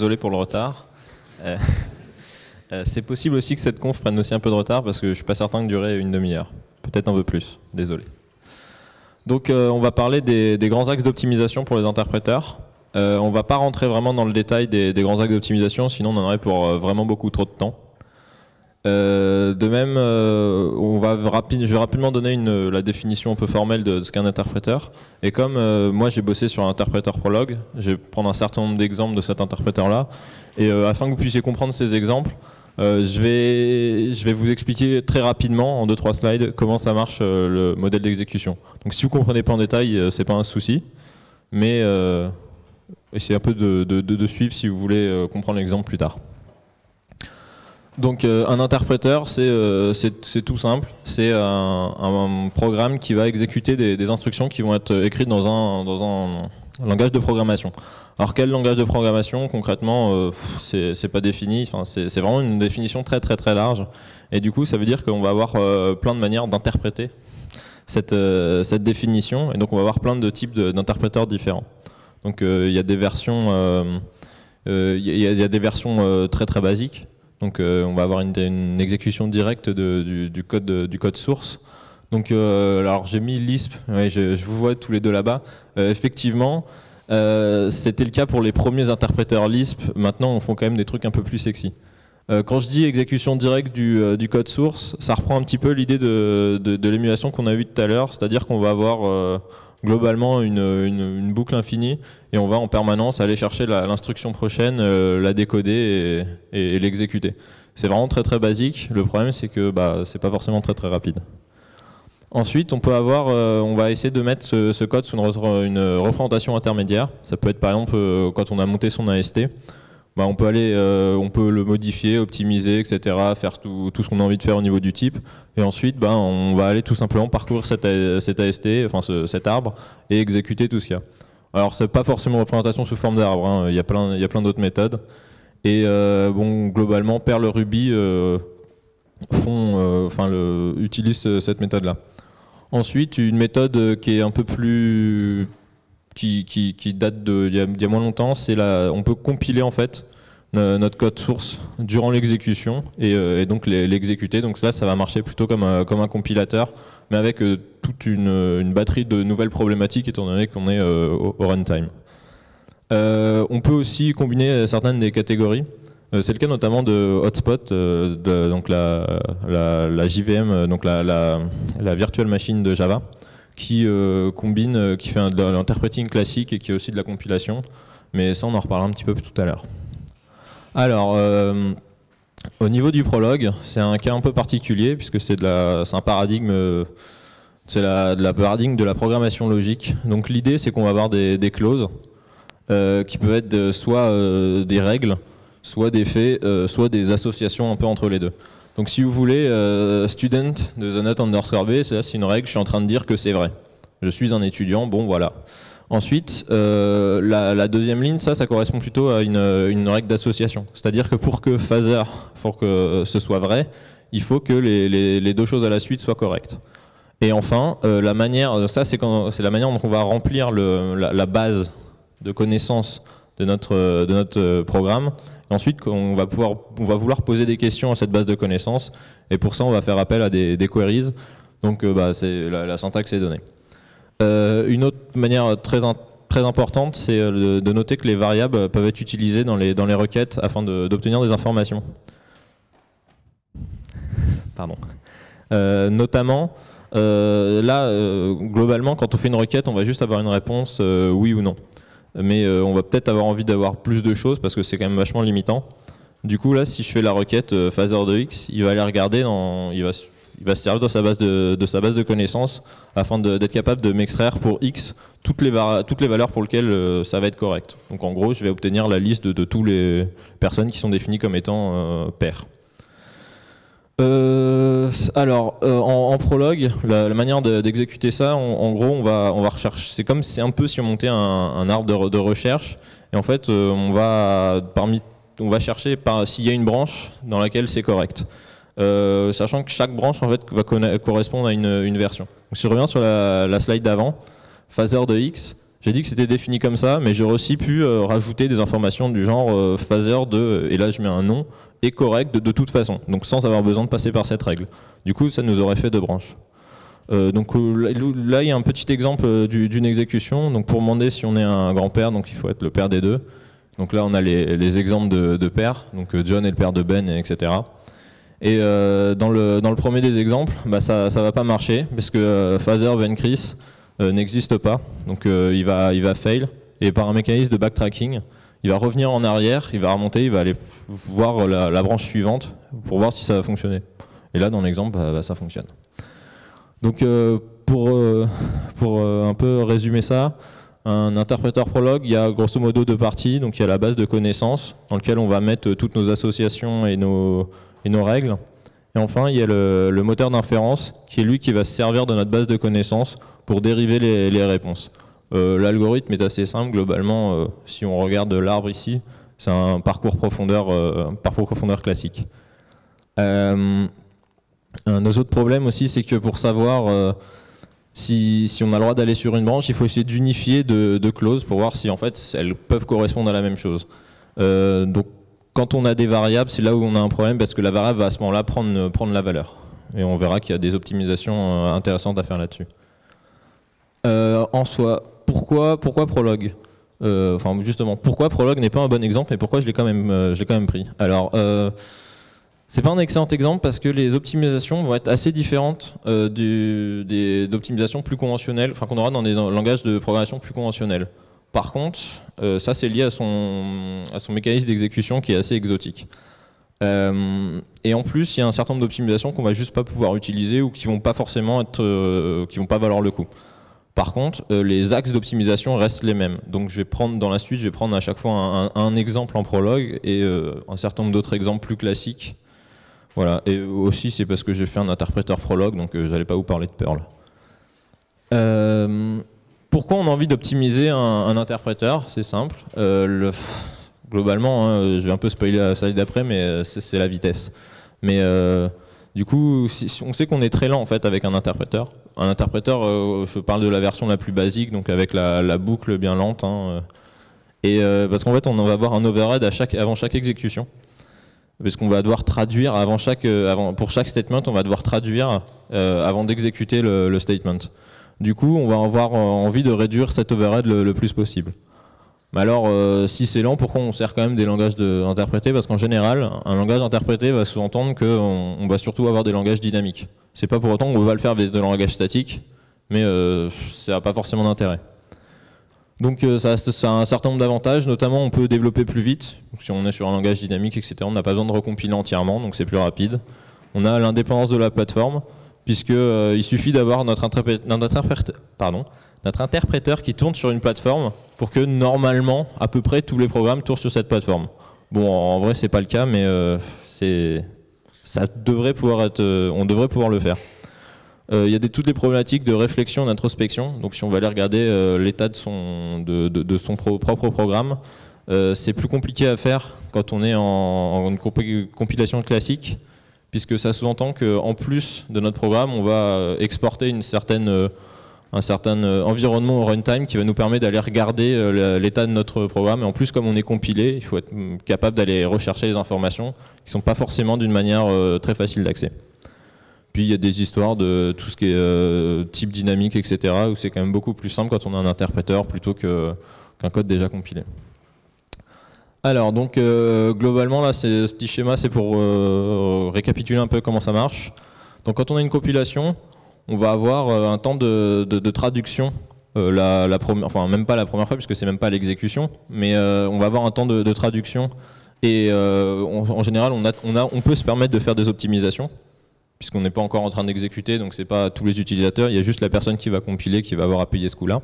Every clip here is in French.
euh, désolé pour le retard. Euh, euh, c'est possible aussi que cette conf prenne aussi un peu de retard parce que je suis pas certain que durer une demi-heure. Peut-être un peu plus, désolé. Donc on va parler des, grands axes d'optimisation pour les interpréteurs. on va pas rentrer vraiment dans le détail des, des grands axes d'optimisation, sinon on en aurait pour vraiment beaucoup trop de temps. Euh, de même, euh, je vais rapidement donner une, la définition un peu formelle de, ce qu'est un interpréteur. Et comme euh, moi j'ai bossé sur un interpréteur prologue, je vais prendre un certain nombre d'exemples de cet interpréteur-là. Et afin que vous puissiez comprendre ces exemples, je, vais, vous expliquer très rapidement, en 2-3 slides, comment ça marche le modèle d'exécution. Donc si vous ne comprenez pas en détail, c'est pas un souci. Mais essayez un peu de suivre si vous voulez comprendre l'exemple plus tard. Donc euh, un interpréteur, euh, c'est tout simple. C'est un, programme qui va exécuter des, instructions qui vont être écrites dans un, langage de programmation. Alors quel langage de programmation concrètement euh, c'est pas défini. C'est vraiment une définition très très très large. Et du coup, ça veut dire qu'on va avoir plein de manières d'interpréter cette, définition. Et donc on va avoir plein de types d'interpréteurs différents. Donc il y a des versions, il y, a des versions très très basiques. Donc euh, on va avoir une, exécution directe du, code, source. Donc euh, alors j'ai mis Lisp, je, vous vois tous les deux là-bas. Euh, effectivement, c'était le cas pour les premiers interpréteurs Lisp. Maintenant, on fait quand même des trucs un peu plus sexy. quand je dis exécution directe du, code source, ça reprend un petit peu l'idée de, l'émulation qu'on a vue tout à l'heure, c'est-à-dire qu'on va avoir globalement une, boucle infinie et on va en permanence aller chercher l'instruction prochaine, euh, la décoder et, l'exécuter. C'est vraiment très très basique. Le problème c'est que bah, c'est pas forcément très très rapide. Ensuite, on peut avoir, euh, on va essayer de mettre ce, code sous une, représentation intermédiaire. Ça peut être par exemple euh, quand on a monté son AST. Bah, on peut aller, euh, on peut le modifier, optimiser, etc., faire tout, ce qu'on a envie de faire au niveau du type. Et ensuite, bah, on va aller tout simplement parcourir cet, AST, enfin cet arbre, et exécuter tout ce qu'il y a. Alors, c'est pas forcément représentation sous forme d'arbre. Hein. Il y a plein, d'autres méthodes. Et euh, bon, globalement, Perl Ruby euh, font, enfin, le, utilisent cette méthode-là. Ensuite, une méthode qui est un peu plus qui, date d'il y, y, a moins longtemps, c'est la, on peut compiler en fait notre code source durant l'exécution et, euh, donc l'exécuter. Donc là, ça va marcher plutôt comme un, comme un compilateur, mais avec euh, toute une, batterie de nouvelles problématiques étant donné qu'on est euh, au, runtime. on peut aussi combiner certaines des catégories. C'est le cas notamment de Hotspot, donc la, la, la, JVM, donc la, la, virtual machine de Java qui euh, combine, euh, qui fait de l'interpreting classique et qui est aussi de la compilation. Mais ça, on en reparlera un petit peu tout à l'heure. Alors, euh, au niveau du prologue, c'est un cas un peu particulier puisque c'est un paradigme, c'est la, la paradigme de la programmation logique. Donc l'idée, c'est qu'on va avoir des, clauses qui peuvent être soit des règles, soit des faits, soit des associations un peu entre les deux. Donc si vous voulez, euh, student de the net underscore b, c'est une règle, je suis en train de dire que c'est vrai. Je suis un étudiant, bon voilà. Ensuite, euh, la, deuxième ligne, ça, ça correspond plutôt à une, règle d'association. C'est-à-dire que pour que phaser, pour que ce soit vrai, il faut que les, deux choses à la suite soient correctes. Et enfin, euh, la manière, ça c'est la manière dont on va remplir la, base de connaissances de notre programme ensuite, on va, vouloir poser des questions à cette base de connaissances. Et pour ça, on va faire appel à des, queries. Donc, euh, bah, la, syntaxe est donnée. Euh, une autre manière très, importante, c'est euh, de, noter que les variables peuvent être utilisées dans les, dans les requêtes afin d'obtenir des informations. Pardon. notamment, là, globalement, quand on fait une requête, on va juste avoir une réponse oui ou non mais euh, on va peut-être avoir envie d'avoir plus de choses parce que c'est quand même vachement limitant. Du coup, là, si je fais la requête euh, phaser de x, il va aller regarder, dans, il, va, il va se servir de sa base de, de sa base de connaissances afin d'être capable de m'extraire pour x toutes les, toutes les valeurs pour lesquelles euh, ça va être correct. Donc en gros, je vais obtenir la liste de, de toutes les personnes qui sont définies comme étant paires. Euh, alors, euh, en, prologue, la, manière d'exécuter ça, en, gros, on va, on va rechercher. C'est comme c'est un peu si on montait un, arbre de, recherche, et en fait, euh, on va parmi, on va chercher s'il y a une branche dans laquelle c'est correct, sachant que chaque branche en fait va correspondre à une, version. Donc, si je reviens sur la, slide d'avant, phaser de x, J'ai dit que c'était défini comme ça, mais j'aurais aussi pu rajouter des informations du genre phaser de, et là je mets un nom, est correct de, toute façon, donc sans avoir besoin de passer par cette règle. Du coup, ça nous aurait fait deux branches. donc là, il y a un petit exemple d'une exécution. Donc pour demander si on est un grand-père, donc il faut être le père des deux. Donc là, on a les, exemples de, pères, donc euh, John est le père de Ben, etc. Et euh, dans, le, dans le premier des exemples, bah, ça ne va pas marcher, parce que euh, Father Ben Chris n'existe pas. Donc il, va, il va fail, et par un mécanisme de backtracking, il va revenir en arrière, il va remonter, il va aller voir la, branche suivante pour voir si ça va fonctionner. Et là, dans l'exemple, bah, bah, ça fonctionne. Donc pour, pour un peu résumer ça, un interpréteur prologue, il y a grosso modo deux parties. Donc il y a la base de connaissances dans laquelle on va mettre toutes nos associations et nos, et nos règles. Et enfin, il y a le, moteur d'inférence qui est lui qui va se servir de notre base de connaissances pour dériver les, réponses. Euh, l'algorithme est assez simple globalement. Euh, si on regarde l'arbre ici, c'est un parcours profondeur, euh, parcours profondeur classique. un autre problème aussi, c'est que pour savoir si, on a le droit d'aller sur une branche, il faut essayer d'unifier de, clauses pour voir si en fait elles peuvent correspondre à la même chose. Euh, donc quand on a des variables, c'est là où on a un problème parce que la variable va à ce moment-là prendre, la valeur. Et on verra qu'il y a des optimisations euh, intéressantes à faire là-dessus. Euh, en soi, pourquoi, pourquoi Prolog Enfin justement, pourquoi Prolog n'est pas un bon exemple et pourquoi je l'ai quand, même, quand même pris Alors c'est pas un excellent exemple parce que les optimisations vont être assez différentes euh, d'optimisations plus conventionnelles, enfin qu'on aura dans des langages de programmation plus conventionnels. Par contre, euh, ça c'est lié à son, à son mécanisme d'exécution qui est assez exotique. Euh, et en plus, il y a un certain nombre d'optimisations qu'on va juste pas pouvoir utiliser ou qui vont pas forcément être, qui vont pas valoir le coup. Par contre, les axes d'optimisation restent les mêmes. Donc je vais prendre dans la suite, je vais prendre à chaque fois un, exemple en prologue et un certain nombre d'autres exemples plus classiques voilà, et aussi c'est parce que j'ai fait un interpréteur prologue, donc euh, j'allais pas vous parler de Perl. Euh, pourquoi on a envie d'optimiser un, interpréteur? C'est simple. Euh, globalement, hein, je vais un peu spoiler la slide d'après, mais c'est la vitesse. Mais du coup, on sait qu'on est très lent en fait avec un interpréteur. Un interpréteur, je parle de la version la plus basique, donc avec la, boucle bien lente. Hein, et parce qu'en fait, on va avoir un overhead avant chaque exécution parce qu'on va devoir traduire avant chaque, euh, pour chaque statement, on va devoir traduire euh, avant d'exécuter le, statement. Du coup, on va avoir euh, envie de réduire cet overhead le, plus possible. Mais alors, si c'est lent, pourquoi on sert quand même des langages interprétés? Parce qu'en général, un langage interprété va sous-entendre qu'on on va surtout avoir des langages dynamiques. C'est pas pour autant qu'on va le faire avec des langages statiques, mais ça n'a pas forcément d'intérêt. Donc euh, ça, a un certain nombre d'avantages, notamment on peut développer plus vite. si on est sur un langage dynamique, etc., on n'a pas besoin de recompiler entièrement, donc c'est plus rapide. On a l'indépendance de la plateforme, puisqu'il euh, suffit d'avoir notre, notre interpréteur qui tourne sur une plateforme pour que normalement, à peu près tous les programmes tournent sur cette plateforme. Bon, en vrai, c'est pas le cas, mais euh, ça devrait pouvoir être, on devrait pouvoir le faire. Euh, il y a toutes les problématiques de réflexion, d'introspection. Donc si on va aller regarder euh, l'état de son, propre programme, euh, c'est plus compliqué à faire quand on est en, compilation classique, puisque ça sous-entend qu'en plus de notre programme, on va exporter une certaine, un certain environnement au runtime qui va nous permettre d'aller regarder l'état de notre programme. Et en plus, comme on est compilé, il faut être capable d'aller rechercher les informations qui ne sont pas forcément d'une manière très facile d'accès. Puis il y a des histoires de tout ce qui est euh, type dynamique, etc., où c'est quand même beaucoup plus simple quand on a un interpréteur plutôt qu'un code déjà compilé. Alors, donc, euh, globalement, là, ce petit schéma, c'est pour euh, récapituler un peu comment ça marche. Donc, quand on a une compilation, on va avoir un temps de, traduction, la, première, enfin, même pas la première fois, puisque c'est même pas l'exécution, mais on va avoir un temps de, traduction. Et en général, on, peut se permettre de faire des optimisations puisqu'on n'est pas encore en train d'exécuter, donc c'est pas tous les utilisateurs, il y a juste la personne qui va compiler qui va avoir à payer ce coût-là.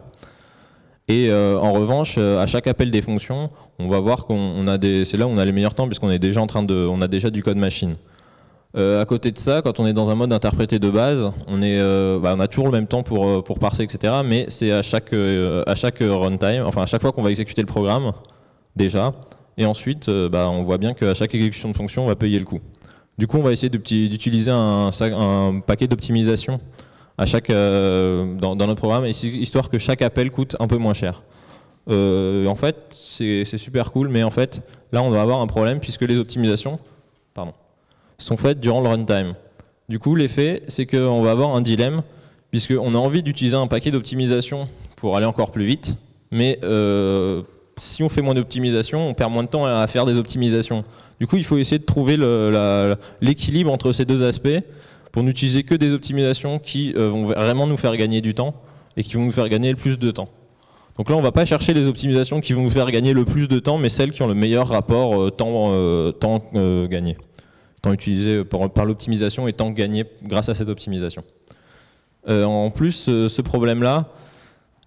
Et euh, en revanche, euh, à chaque appel des fonctions, on va voir qu'on a des, c'est là où on a les meilleurs temps puisqu'on est déjà en train de, on a déjà du code machine. Euh, à côté de ça, quand on est dans un mode interprété de base, on est, bah, on a toujours le même temps pour pour parser, etc. Mais c'est à chaque à chaque runtime, enfin à chaque fois qu'on va exécuter le programme déjà, et ensuite, bah, on voit bien qu'à chaque exécution de fonction, on va payer le coût. Du coup, on va essayer d'utiliser un, paquet d'optimisation chaque, dans, notre programme, histoire que chaque appel coûte un peu moins cher. en fait, c'est super cool, mais en fait, là, on va avoir un problème puisque les optimisations pardon, sont faites durant le runtime. Du coup, l'effet, c'est qu'on va avoir un dilemme, puisqu'on a envie d'utiliser un paquet d'optimisation pour aller encore plus vite, mais euh, si on fait moins d'optimisation, on perd moins de temps à faire des optimisations. Du coup, il faut essayer de trouver l'équilibre entre ces deux aspects pour n'utiliser que des optimisations qui euh, vont vraiment nous faire gagner du temps et qui vont nous faire gagner le plus de temps. Donc là, on ne va pas chercher les optimisations qui vont nous faire gagner le plus de temps, mais celles qui ont le meilleur rapport euh, temps, temps gagné utilisé par, l'optimisation et tant gagné grâce à cette optimisation. Euh, en plus, euh, ce problème-là,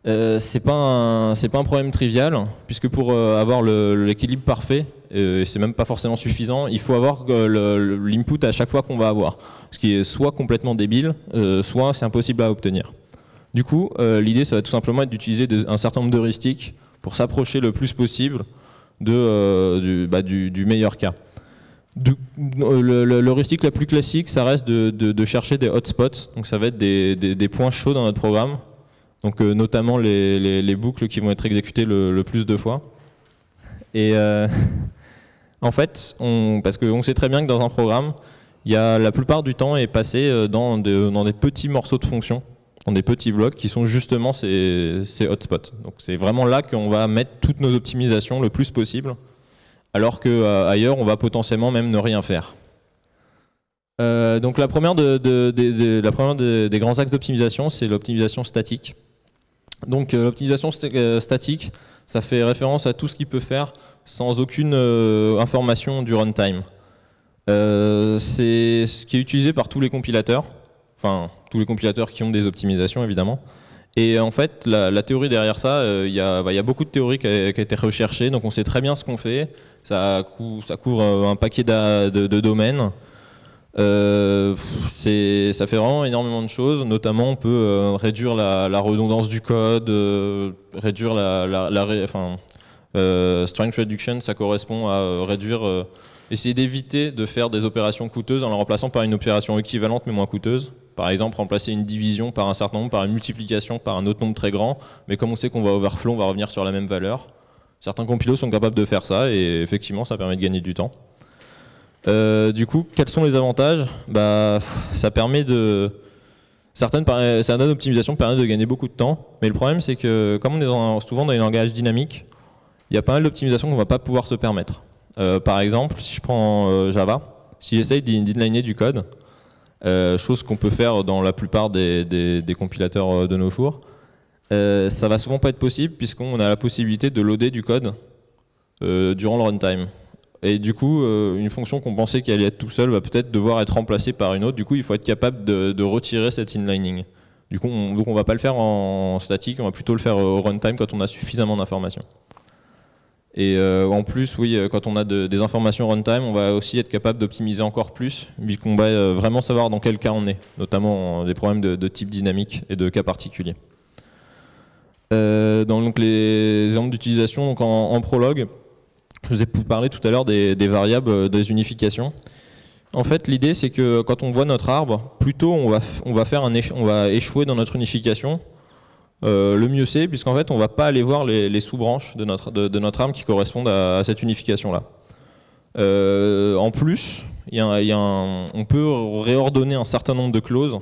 euh, c'est pas un problème trivial puisque pour euh, avoir l'équilibre parfait, et c'est même pas forcément suffisant, il faut avoir l'input à chaque fois qu'on va avoir, ce qui est soit complètement débile, soit c'est impossible à obtenir. Du coup, l'idée ça va tout simplement être d'utiliser un certain nombre d'heuristiques pour s'approcher le plus possible bah, du meilleur cas le, le, la plus classique, ça reste de, chercher des hotspots. Donc ça va être des, points chauds dans notre programme. Donc euh, notamment les, boucles qui vont être exécutées le, plus de fois. Et euh, en fait, on, parce qu'on sait très bien que dans un programme, la plupart du temps est passé euh, dans, des petits morceaux de fonctions, dans des petits blocs qui sont justement ces hotspots. Donc c'est vraiment là qu'on va mettre toutes nos optimisations le plus possible alors qu'ailleurs, euh, on va potentiellement même ne rien faire. Euh, donc la première, des grands axes d'optimisation, c'est l'optimisation statique. Donc euh, l'optimisation statique, ça fait référence à tout ce qu'il peut faire sans aucune information du runtime. c'est ce qui est utilisé par tous les compilateurs, enfin tous les compilateurs qui ont des optimisations évidemment. Et en fait, la, théorie derrière ça, il y, bah, y, a beaucoup de théories qui ont été recherchées, donc on sait très bien ce qu'on fait. Ça, couvre un paquet de, domaines. Euh, ça fait vraiment énormément de choses. Notamment, on peut euh, réduire la, redondance du code, euh, réduire la, enfin, strength reduction, ça correspond à réduire, essayer d'éviter de faire des opérations coûteuses en la remplaçant par une opération équivalente mais moins coûteuse. Par exemple, remplacer une division par un certain nombre, par une multiplication par un autre nombre très grand. Mais comme on sait qu'on va overflow, on va revenir sur la même valeur. Certains compilos sont capables de faire ça et effectivement ça permet de gagner du temps. Euh, du coup, quels sont les avantages? Bah. Certaines, optimisations permettent de gagner beaucoup de temps, mais le problème c'est que comme on est souvent dans les langages dynamiques, il y a pas mal d'optimisations qu'on ne va pas pouvoir se permettre. Euh, par exemple, si je prends euh, Java, si j'essaye d'inliner du code, chose qu'on peut faire dans la plupart des compilateurs de nos jours, euh, ça va souvent pas être possible puisqu'on a la possibilité de loader du code euh, durant le runtime. Et du coup, euh, une fonction qu'on pensait qu'elle allait être tout seul va peut-être devoir être remplacée par une autre. Du coup, il faut être capable de, retirer cet inlining. Du coup, on, donc on va pas le faire en statique, on va plutôt le faire au runtime quand on a suffisamment d'informations. Et en plus, oui, quand on a des informations runtime, on va aussi être capable d'optimiser encore plus, vu qu'on va vraiment savoir dans quel cas on est, notamment des problèmes de type dynamique et de cas particuliers. Euh, dans donc, les exemples d'utilisation en, en, prologue, je vous ai parlé tout à l'heure des, variables euh, des unifications. En fait, l'idée, c'est que quand on voit notre arbre, plutôt on va, on va, faire un on va échouer dans notre unification, euh, le mieux c'est, puisqu'en fait, on ne va pas aller voir les, sous-branches de notre, de, notre arbre qui correspondent à, cette unification-là. en plus, y a on peut réordonner un certain nombre de clauses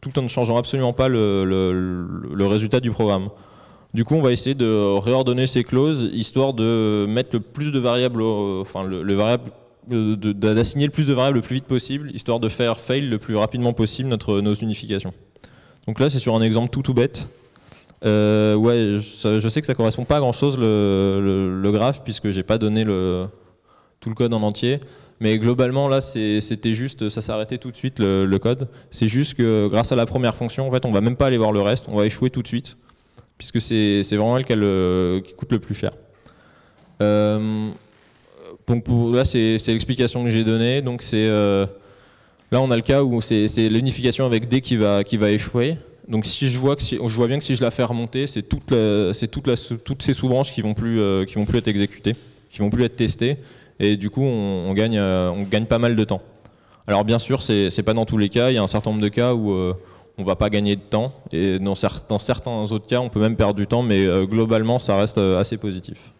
tout en ne changeant absolument pas le, le résultat du programme. Du coup, on va essayer de réordonner ces clauses, histoire de mettre le plus de variables, enfin le, variable d'assigner le plus de variables le plus vite possible, histoire de faire fail le plus rapidement possible notre, nos unifications. Donc là, c'est sur un exemple tout tout bête. Euh, ouais, je, sais que ça correspond pas à grand chose le, le, graphe puisque j'ai pas donné tout le code en entier. Mais globalement, là, c'était juste, ça s'arrêtait tout de suite le, code. C'est juste que grâce à la première fonction, en fait, on va même pas aller voir le reste, on va échouer tout de suite puisque c'est vraiment elle euh, qui coûte le plus cher. Euh, donc là, c'est l'explication que j'ai donnée. Donc c'est euh, là, on a le cas où c'est l'unification avec D qui va, qui va échouer. Donc si je vois que je vois bien que si je la fais remonter, c'est toute toutes ces sous-branches qui vont qui vont plus être exécutées, qui vont plus être testées, et du coup on, gagne on gagne pas mal de temps. Alors bien sûr, c'est pas dans tous les cas. Il y a un certain nombre de cas où on va pas gagner de temps. Et dans, certains autres cas, on peut même perdre du temps, mais globalement, ça reste assez positif.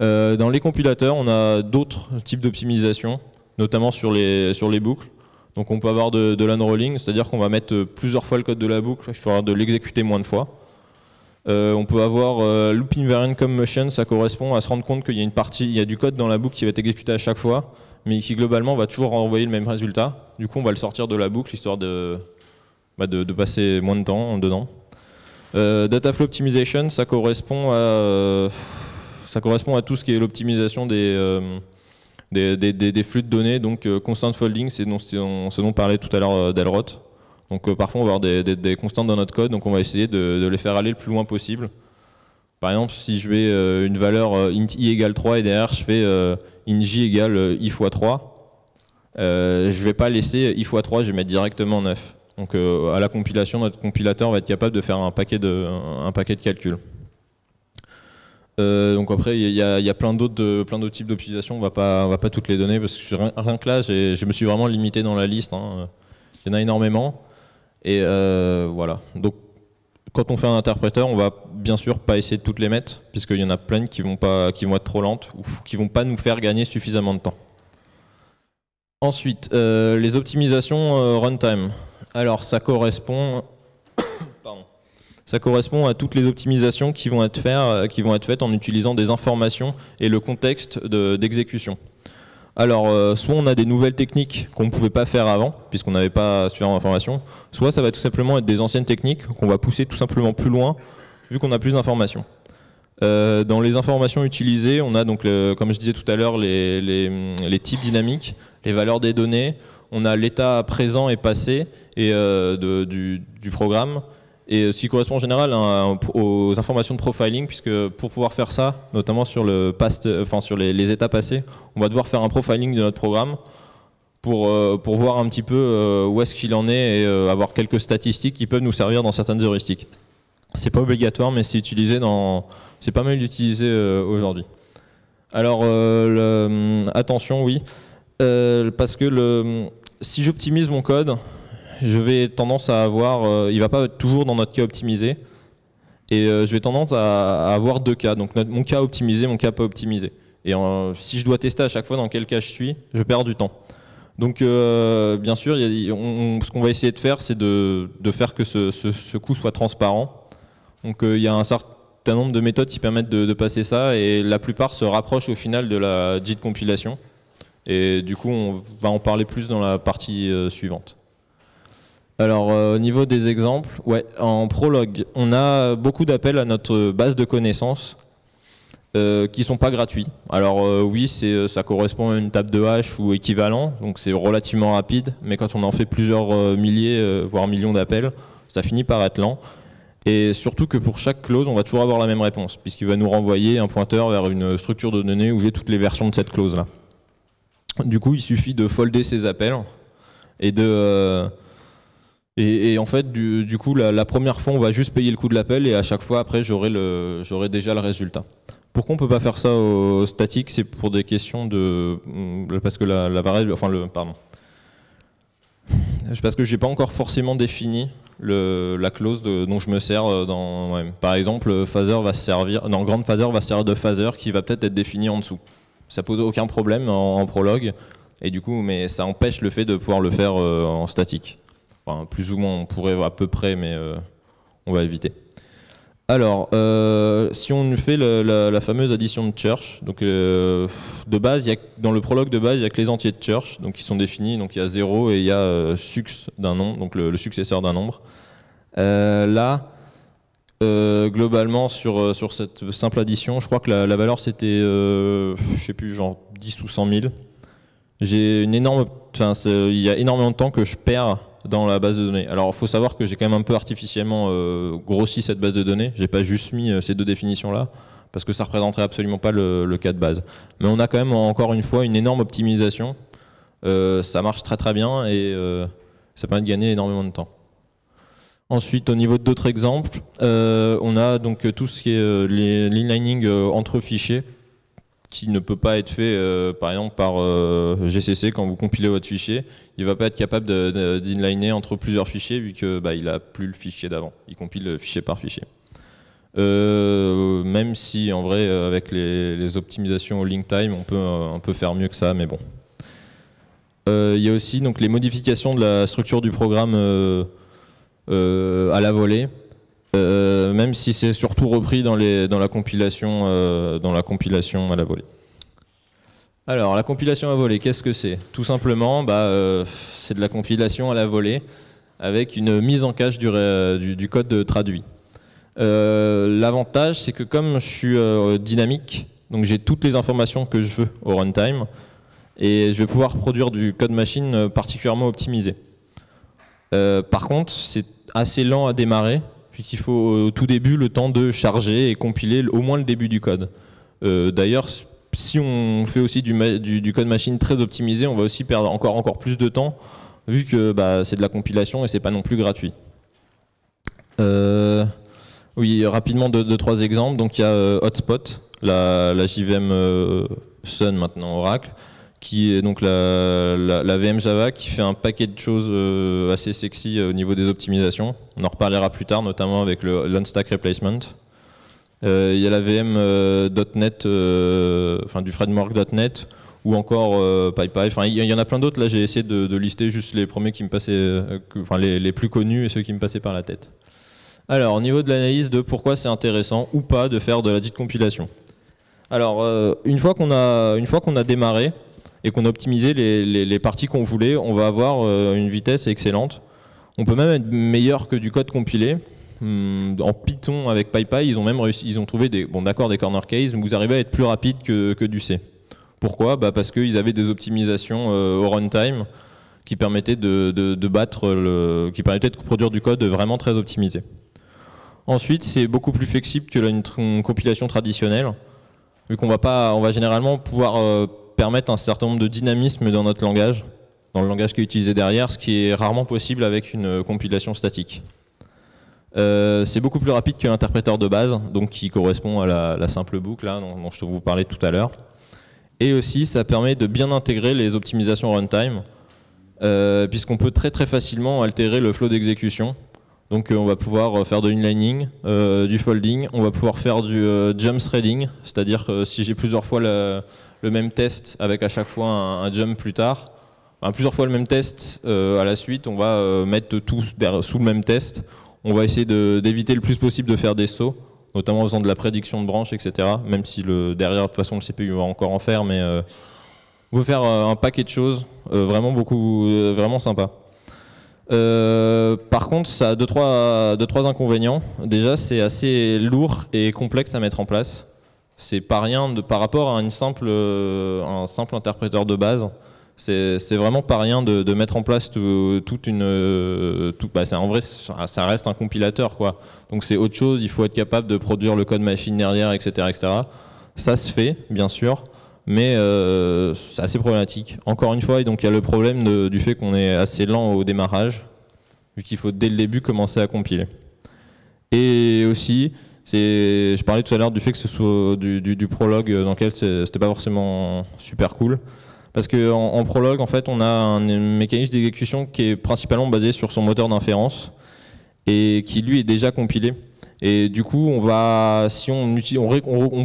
dans les compilateurs, on a d'autres types d'optimisation, notamment sur les, boucles. Donc on peut avoir de, l'unrolling, c'est-à-dire qu'on va mettre plusieurs fois le code de la boucle, il faudra de l'exécuter moins de fois. Euh, on peut avoir euh, looping variant comme motion, ça correspond à se rendre compte qu'il y a une partie, il y a du code dans la boucle qui va être exécuté à chaque fois, mais qui globalement va toujours renvoyer le même résultat. Du coup, on va le sortir de la boucle histoire de, bah, de, passer moins de temps dedans. Euh, data flow optimization, ça correspond à ça correspond à tout ce qui est l'optimisation des, des, flux de données. Donc constant folding, c'est ce dont parlait tout à l'heure Delroth. Donc euh, parfois on va avoir des, constantes dans notre code, donc on va essayer de, les faire aller le plus loin possible. Par exemple, si je vais euh, une valeur euh, int i égale 3 et derrière je fais int j égale i fois 3, je ne vais pas laisser i fois 3, je vais mettre directement 9. Donc à la compilation, notre compilateur va être capable de faire un paquet de, calculs. donc après, il y, a plein d'autres types d'optimisation. On va pas on va pas toutes les donner parce que rien, que là, je me suis vraiment limité dans la liste. Hein. Il y en a énormément. Et euh, voilà. Donc, quand on fait un interpréteur, on va bien sûr pas essayer de toutes les mettre, puisqu'il y en a plein qui vont, être trop lentes ou qui vont pas nous faire gagner suffisamment de temps. Ensuite, euh, les optimisations euh, runtime. Alors, ça correspond, ça correspond à toutes les optimisations qui vont être, faire, qui vont être faites en utilisant des informations et le contexte d'exécution. Alors, euh, soit on a des nouvelles techniques qu'on ne pouvait pas faire avant, puisqu'on n'avait pas suffisamment d'informations, soit ça va tout simplement être des anciennes techniques qu'on va pousser tout simplement plus loin, vu qu'on a plus d'informations. Euh, dans les informations utilisées, on a donc, comme je disais tout à l'heure, les, types dynamiques, les valeurs des données, on a l'état présent et passé euh, du, programme, et ce qui correspond en général aux informations de profiling, puisque pour pouvoir faire ça, notamment sur, le past, enfin sur les, états passés, on va devoir faire un profiling de notre programme pour, euh, voir un petit peu euh, où est-ce qu'il en est et euh, avoir quelques statistiques qui peuvent nous servir dans certaines heuristiques. C'est pas obligatoire, mais c'est utilisé dans, c'est pas mal utilisé aujourd'hui. Alors attention, oui, parce que si j'optimise mon code, je vais tendance à avoir, euh, il va pas être toujours dans notre cas optimisé, et euh, je vais tendance à, avoir deux cas, donc mon cas optimisé, mon cas pas optimisé. Et si je dois tester à chaque fois dans quel cas je suis, je perds du temps. Donc euh, bien sûr, ce qu'on va essayer de faire, c'est de, faire que ce, ce, coût soit transparent. Donc il y a un certain nombre de méthodes qui permettent de, passer ça, et la plupart se rapprochent au final de la JIT compilation. Et du coup, on va en parler plus dans la partie suivante. Alors euh, au niveau des exemples, ouais, en prologue, on a beaucoup d'appels à notre base de connaissances euh, qui sont pas gratuits. Alors euh, oui, ça correspond à une table de hash ou équivalent, donc c'est relativement rapide, mais quand on en fait plusieurs milliers, voire millions d'appels, ça finit par être lent. Et surtout que pour chaque clause, on va toujours avoir la même réponse, puisqu'il va nous renvoyer un pointeur vers une structure de données où j'ai toutes les versions de cette clause-là. Du coup, il suffit de folder ces appels et de et, en fait, du, coup, la, première fois, on va juste payer le coût de l'appel et à chaque fois, après, j'aurai déjà le résultat. Pourquoi on peut pas faire ça au statique? C'est pour des questions de... Parce que la, variable... Enfin, le... Pardon. Parce que j'ai pas encore forcément défini la clause dont je me sers dans... Par exemple, phaser va se servir... Dans grande phaser va se servir de phaser qui va peut-être être défini en dessous. Ça pose aucun problème en, prologue. Et du coup, mais ça empêche le fait de pouvoir le faire euh, en statique plus ou moins, on pourrait à peu près, mais euh, on va éviter. Alors, euh, si on fait la, fameuse addition de Church, donc euh, de base, y a, dans le prologue de base, il y a que les entiers de Church, donc qui sont définis. Donc il y a 0 et il y a sux d'un nombre, donc le, successeur d'un nombre. là, globalement, sur, sur cette simple addition, je crois que la, valeur c'était, je sais plus, genre 10 ou 100 000. J'ai une énorme, il y a énormément de temps que je perds dans la base de données. Alors il faut savoir que j'ai quand même un peu artificiellement euh, grossi cette base de données. J'ai pas juste mis euh, ces deux définitions là parce que ça représenterait absolument pas le, cas de base. Mais on a quand même encore une fois une énorme optimisation. Euh, ça marche très très bien et ça permet de gagner énormément de temps. Ensuite, au niveau d'autres exemples, on a donc tout ce qui est les l'inlining entre fichiers. qui ne peut pas être fait, par exemple, par GCC quand vous compilez votre fichier. Il ne va pas être capable d'inliner entre plusieurs fichiers vu qu'il bah, n'a plus le fichier d'avant. Il compile fichier par fichier. même si en vrai avec les, optimisations au link time on peut un peu faire mieux que ça mais bon il y a aussi donc les modifications de la structure du programme à la volée euh, même si c'est surtout repris dans, la compilation, euh, dans la compilation à la volée. Alors, la compilation à volée, qu'est-ce que c'est? Tout simplement, bah, euh, c'est de la compilation à la volée avec une mise en cache du, du, code traduit. L'avantage, c'est que comme je suis dynamique, donc j'ai toutes les informations que je veux au runtime, et je vais pouvoir produire du code machine particulièrement optimisé. Par contre, c'est assez lent à démarrer, puisqu'il faut au tout début le temps de charger et compiler au moins le début du code. Euh, d'ailleurs, si on fait aussi du, code machine très optimisé, on va aussi perdre encore, encore plus de temps, vu que bah, c'est de la compilation et c'est pas non plus gratuit. Euh, oui, rapidement deux, trois exemples. Donc il y a euh, Hotspot, la JVM Sun maintenant Oracle, qui est donc la, VM Java qui fait un paquet de choses euh, assez sexy euh, au niveau des optimisations. On en reparlera plus tard, notamment avec le l'unstack replacement. Euh, il y a la VM .NET, enfin du framework .NET ou encore PyPy. Enfin, il y, en a plein d'autres. Là, j'ai essayé de, lister juste les premiers qui me passaient, enfin les, les, plus connus et ceux qui me passaient par la tête. Alors, au niveau de l'analyse de pourquoi c'est intéressant ou pas de faire de la dite compilation. Alors, une fois qu'on a, une fois qu'on a démarré, et qu'on a optimisé les, parties qu'on voulait, on va avoir euh, une vitesse excellente. On peut même être meilleur que du code compilé. Hmm, en Python avec PyPy, ils ont même réussi, ils ont trouvé des, bon des corner cases, mais vous arrivez à être plus rapide que, du C. Pourquoi? Bah Parce qu'ils avaient des optimisations euh, au runtime qui permettaient de, battre le, qui permettaient de produire du code vraiment très optimisé. Ensuite, c'est beaucoup plus flexible que une, compilation traditionnelle, vu qu'on va va généralement pouvoir euh, permettent un certain nombre de dynamismes dans notre langage, dans le langage qui est utilisé derrière, ce qui est rarement possible avec une compilation statique. Euh, c'est beaucoup plus rapide que l'interpréteur de base, donc qui correspond à la, simple boucle là, dont, je vous parlais tout à l'heure. Et aussi, ça permet de bien intégrer les optimisations runtime, euh, puisqu'on peut très très facilement altérer le flow d'exécution. Donc euh, on va pouvoir faire de l'inlining, du folding, on va pouvoir faire du jump threading, c'est-à-dire si j'ai plusieurs fois la, le même test avec à chaque fois un, jump plus tard. plusieurs fois le même test euh, à la suite, on va euh, mettre tout sous le même test. On va essayer d'éviter le plus possible de faire des sauts, notamment en faisant de la prédiction de branches, etc. Même si derrière, de toute façon, le CPU va encore en faire, mais euh, on peut faire un paquet de choses vraiment beaucoup, vraiment sympa. par contre, ça a deux trois, deux, trois inconvénients. Déjà, c'est assez lourd et complexe à mettre en place. C'est pas rien par rapport à euh, un simple interpréteur de base. C'est vraiment pas rien de, mettre en place toute une. Euh, bah en vrai, ça reste un compilateur, quoi. Donc c'est autre chose. Il faut être capable de produire le code machine derrière, etc., etc. Ça se fait, bien sûr, mais euh, c'est assez problématique. Encore une fois, il y a le problème du fait qu'on est assez lent au démarrage, vu qu'il faut dès le début commencer à compiler. Et aussi, je parlais tout à l'heure du fait que ce soit du, prologue dans lequel c'était pas forcément super cool. Parce qu'en en, prologue, en fait, on a un mécanisme d'exécution qui est principalement basé sur son moteur d'inférence et qui lui est déjà compilé. Et du coup, on va, si on,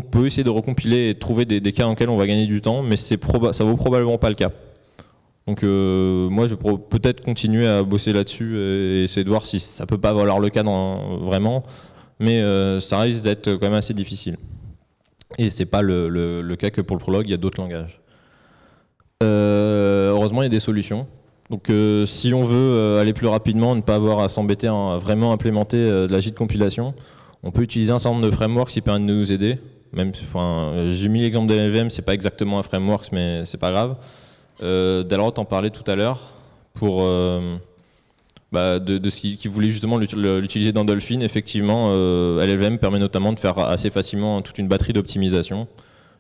peut essayer de recompiler et de trouver des, cas dans lesquels on va gagner du temps, mais c'est ça vaut probablement pas le cas. Donc euh, moi, je vais peut-être continuer à bosser là-dessus et essayer de voir si ça peut pas valoir le cas vraiment mais euh, ça risque d'être quand même assez difficile. Et c'est pas le, cas que pour le prologue, il y a d'autres langages. Euh, heureusement, il y a des solutions. Donc euh, si on veut aller plus rapidement, ne pas avoir à s'embêter à vraiment implémenter de la JIT compilation, on peut utiliser un certain nombre de frameworks qui permettent de nous aider. J'ai mis l'exemple de LVM, c'est pas exactement un framework, mais c'est pas grave. Euh, Dalrot en parlait tout à l'heure pour bah, de, ce qui, voulait justement l'utiliser dans Dolphin, effectivement, euh, LLVM permet notamment de faire assez facilement toute une batterie d'optimisation.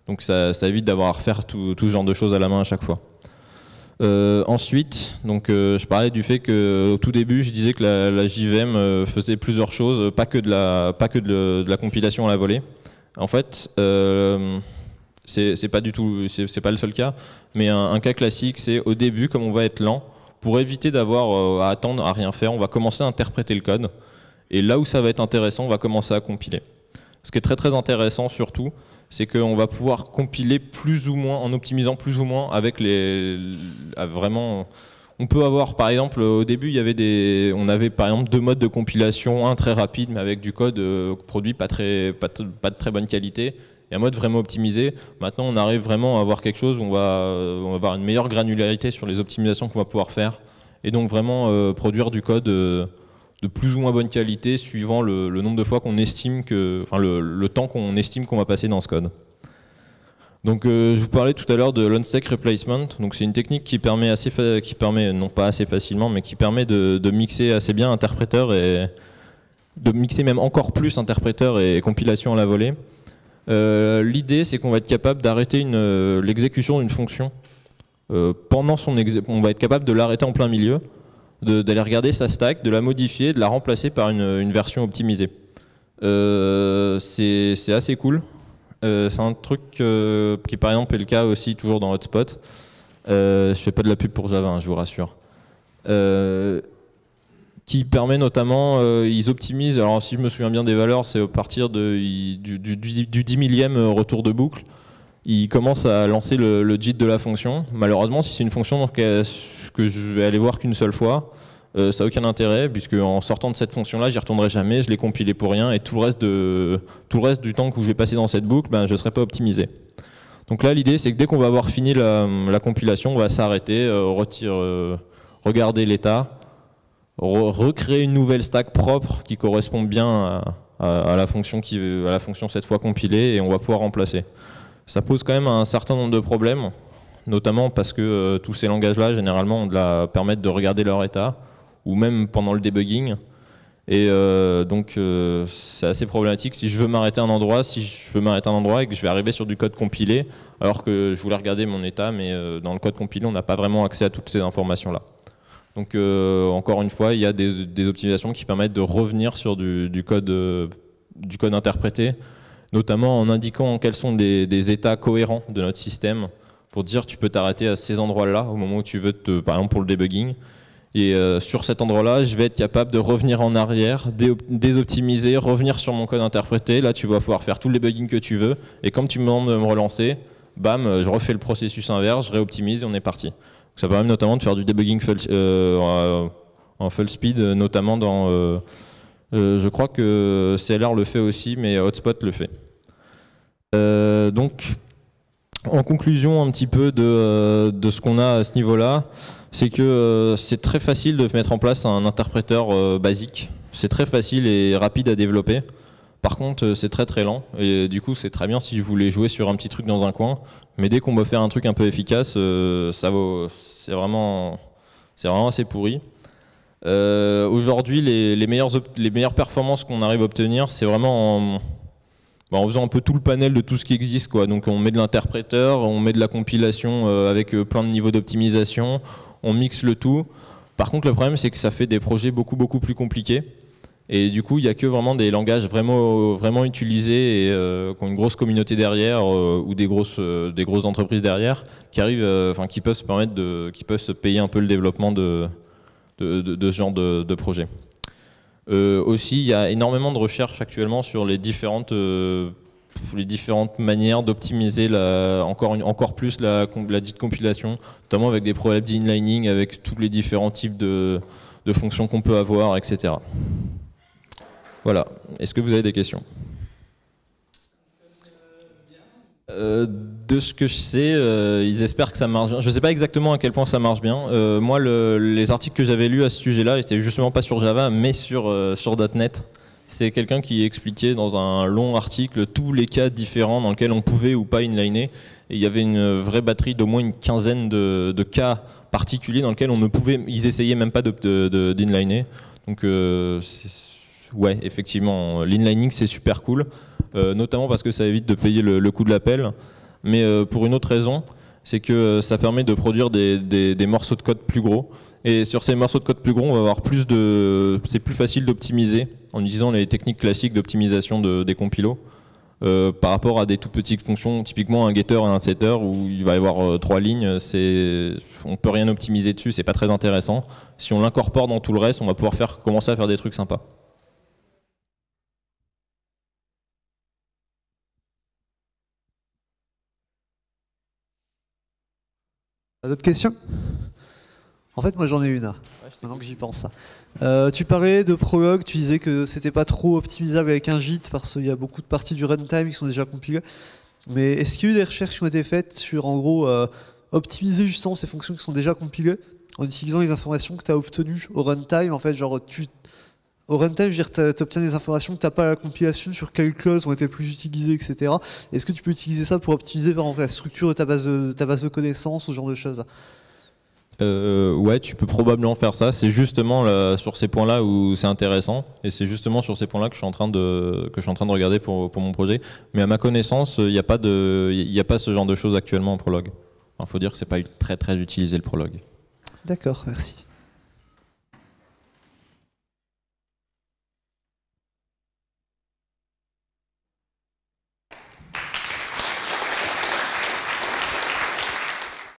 Donc ça, évite d'avoir à refaire tout, ce genre de choses à la main à chaque fois. Euh, ensuite, donc, euh, je parlais du fait qu'au tout début, je disais que la, JVM faisait plusieurs choses, pas que de la, pas que de, la compilation à la volée. En fait, C'est pas du tout, c'est pas le seul cas, mais un, cas classique, c'est au début, comme on va être lent, pour éviter d'avoir à attendre à rien faire, on va commencer à interpréter le code. Et là où ça va être intéressant, on va commencer à compiler. Ce qui est très très intéressant surtout, c'est qu'on va pouvoir compiler plus ou moins, en optimisant plus ou moins avec les, vraiment. On peut avoir, par exemple, au début, il y avait des, on avait par exemple deux modes de compilation, un très rapide mais avec du code euh, produit pas très, pas, de très bonne qualité, et un mode vraiment optimisé. Maintenant, on arrive vraiment à avoir quelque chose où on va, avoir une meilleure granularité sur les optimisations qu'on va pouvoir faire, et donc vraiment euh, produire du code. Euh, de plus ou moins bonne qualité suivant le, nombre de fois qu'on estime que, enfin le, temps qu'on estime qu'on va passer dans ce code. Donc euh, je vous parlais tout à l'heure de l'unstack replacement. Donc c'est une technique qui permet assez, qui permet non pas assez facilement, mais qui permet de, mixer assez bien interpréteur et de mixer même encore plus interpréteur et compilation à la volée. Euh, l'idée c'est qu'on va être capable d'arrêter l'exécution d'une fonction euh, pendant son on va être capable de l'arrêter en plein milieu d'aller regarder sa stack, de la modifier, de la remplacer par une, version optimisée. Euh, c'est assez cool. Euh, c'est un truc qui par exemple est le cas aussi toujours dans Hotspot. Euh, je fais pas de la pub pour Java, hein, je vous rassure. Euh, qui permet notamment, ils optimisent, alors si je me souviens bien des valeurs, c'est à partir du, du, du, 10 millième retour de boucle, ils commencent à lancer le, le JIT de la fonction. Malheureusement, si c'est une fonction que je vais aller voir qu'une seule fois, euh, ça n'a aucun intérêt, puisque en sortant de cette fonction-là, j'y retournerai jamais, je l'ai compilé pour rien, et tout le reste, de, tout le reste du temps que je vais passer dans cette boucle, ben, je ne serai pas optimisé. Donc là, l'idée, c'est que dès qu'on va avoir fini la, compilation, on va s'arrêter, euh, euh, regarder l'état, recréer une nouvelle stack propre qui correspond bien à, la fonction qui, à la fonction cette fois compilée, et on va pouvoir remplacer. Ça pose quand même un certain nombre de problèmes notamment parce que euh, tous ces langages-là, généralement, la permettent de regarder leur état, ou même pendant le debugging. Et euh, donc, euh, c'est assez problématique. Si je veux m'arrêter un endroit, si je veux m'arrêter un endroit et que je vais arriver sur du code compilé, alors que je voulais regarder mon état, mais dans le code compilé, on n'a pas vraiment accès à toutes ces informations-là. Donc, encore une fois, il y a des, optimisations qui permettent de revenir sur du, code, du code interprété, notamment en indiquant quels sont des états cohérents de notre système pour dire tu peux t'arrêter à ces endroits-là au moment où tu veux, te, par exemple pour le debugging. Et euh, sur cet endroit-là, je vais être capable de revenir en arrière, désoptimiser, revenir sur mon code interprété. Là, tu vas pouvoir faire tous les buggings que tu veux. Et comme tu me demandes de me relancer, bam, euh, je refais le processus inverse, je réoptimise et on est parti. Ça permet notamment de faire du debugging euh, en full speed, notamment dans... je crois que CLR le fait aussi, mais Hotspot le fait. donc, en conclusion un petit peu de, euh, de ce qu'on a à ce niveau-là, c'est que euh, c'est très facile de mettre en place un interpréteur euh, basique. C'est très facile et rapide à développer. Par contre, c'est très très lent et du coup, c'est très bien si vous voulez jouer sur un petit truc dans un coin. Mais dès qu'on veut faire un truc un peu efficace, ça c'est vraiment, c'est vraiment assez pourri. Aujourd'hui, les, meilleures, performances qu'on arrive à obtenir, c'est vraiment en, bah, en faisant un peu tout le panel de tout ce qui existe. Donc on met de l'interpréteur, on met de la compilation euh, avec euh, plein de niveaux d'optimisation, on mixe le tout. Par contre, le problème, c'est que ça fait des projets beaucoup, beaucoup plus compliqués. Et du coup, il n'y a que vraiment des langages vraiment, vraiment utilisés et euh, qui ont une grosse communauté derrière ou des grosses, des grosses entreprises derrière qui arrivent, enfin, qui peuvent se permettre de, qui peuvent se payer un peu le développement de, de, ce genre de, projet. Euh, aussi, il y a énormément de recherches actuellement sur les différentes, euh, les différentes manières d'optimiser encore, encore plus la, la dite compilation, notamment avec des problèmes d'inlining, avec tous les différents types de, de fonctions qu'on peut avoir, etc. Voilà. Est-ce que vous avez des questions Euh, de ce que je sais, euh, ils espèrent que ça marche bien. Je ne sais pas exactement à quel point ça marche bien. Euh, moi, les articles que j'avais lus à ce sujet-là étaient justement pas sur Java, mais sur, sur. C'est quelqu'un qui expliquait dans un long article tous les cas différents dans lesquels on pouvait ou pas inliner. Et il y avait une vraie batterie d'au moins une quinzaine de, de, cas particuliers dans lesquels on ne pouvait, ils essayaient même pas d'inliner. De, Donc, ouais, effectivement, l'inlining c'est super cool. Euh, notamment parce que ça évite de payer le, coût de l'appel, mais euh, pour une autre raison, c'est que euh, ça permet de produire des, morceaux de code plus gros. Et sur ces morceaux de code plus gros, on va avoir plus de, c'est plus facile d'optimiser en utilisant les techniques classiques d'optimisation de, des compilos. par rapport à des tout petites fonctions, typiquement un getter et un setter où il va y avoir trois lignes, c'est, on peut rien optimiser dessus, c'est pas très intéressant. Si on l'incorpore dans tout le reste, on va pouvoir faire, commencer à faire des trucs sympas. D'autres questions? En fait, moi j'en ai une. Maintenant que j'y pense. Euh, tu parlais de Prolog, tu disais que c'était pas trop optimisable avec un JIT parce qu'il y a beaucoup de parties du runtime qui sont déjà compilées. Mais est-ce qu'il y a eu des recherches qui ont été faites sur en gros euh, optimiser justement ces fonctions qui sont déjà compilées en utilisant les informations que tu as obtenues au runtime? En fait, genre tu au runtime, je veux dire, tu obtiens des informations que tu n'as pas à la compilation sur quelles clauses ont été plus utilisées, etc. Est-ce que tu peux utiliser ça pour optimiser par exemple la structure de ta base de, ta base de connaissances, ce genre de choses? Euh, ouais, tu peux probablement faire ça. C'est justement sur ces points-là où c'est intéressant, et c'est justement sur ces points-là que je suis en train de que je suis en train de regarder pour, pour mon projet. Mais à ma connaissance, il n'y a pas de il a pas ce genre de choses actuellement en prologue. Il faut dire que c'est pas très très utilisé le prologue. D'accord, merci.